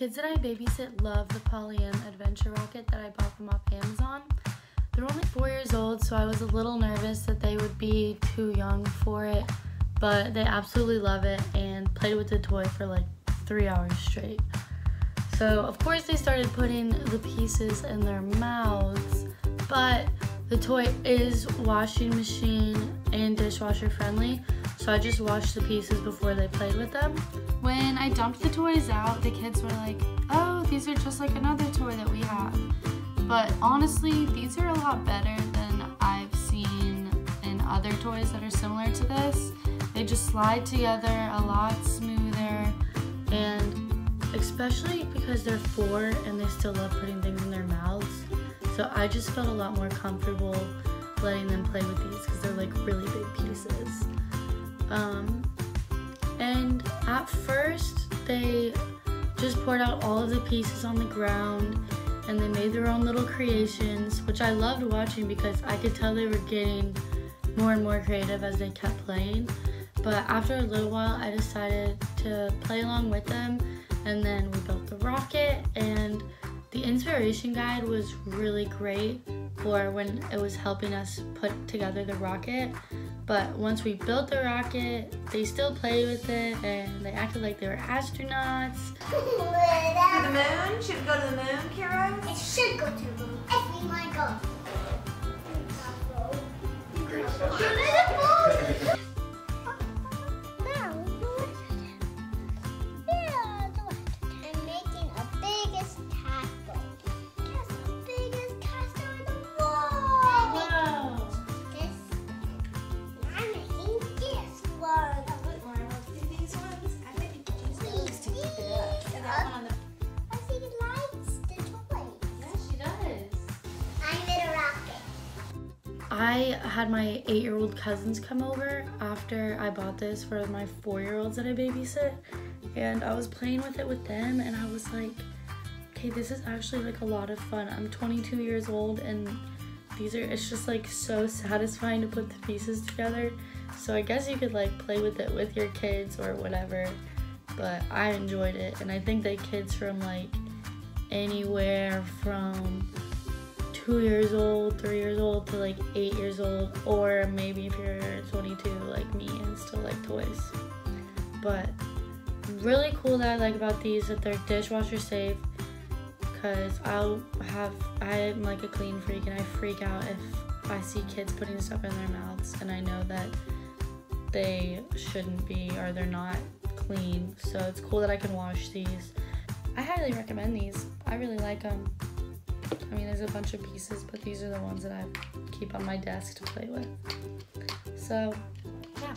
kids that I babysit love the PolyM Adventure Rocket that I bought them off Amazon. They're only four years old, so I was a little nervous that they would be too young for it, but they absolutely love it and played with the toy for like three hours straight. So, of course, they started putting the pieces in their mouths, but the toy is washing machine and dishwasher friendly, so I just washed the pieces before they played with them. When I dumped the toys out, the kids were like, oh, these are just like another toy that we have. But honestly, these are a lot better than I've seen in other toys that are similar to this. They just slide together a lot smoother and especially because they're four and they still love putting things in their mouths. So I just felt a lot more comfortable letting them play with these because they're like really big pieces. Um, and at first, they just poured out all of the pieces on the ground and they made their own little creations, which I loved watching because I could tell they were getting more and more creative as they kept playing. But after a little while, I decided to play along with them and then we built the rocket and the inspiration guide was really great for when it was helping us put together the rocket. But once we built the rocket, they still played with it and they acted like they were astronauts. To the moon? Should we go to the moon, Kira? It should go to the moon I had my eight year old cousins come over after I bought this for my four year olds that I babysit. And I was playing with it with them, and I was like, okay, this is actually like a lot of fun. I'm 22 years old, and these are, it's just like so satisfying to put the pieces together. So I guess you could like play with it with your kids or whatever. But I enjoyed it, and I think that kids from like anywhere from two years old, three years old to like eight years old, or maybe if you're 22 like me and still like toys. But really cool that I like about these that they're dishwasher safe because I'll have I'm like a clean freak and I freak out if I see kids putting stuff in their mouths and I know that they shouldn't be or they're not clean. So it's cool that I can wash these. I highly recommend these. I really like them. I mean, there's a bunch of pieces, but these are the ones that I keep on my desk to play with. So, yeah.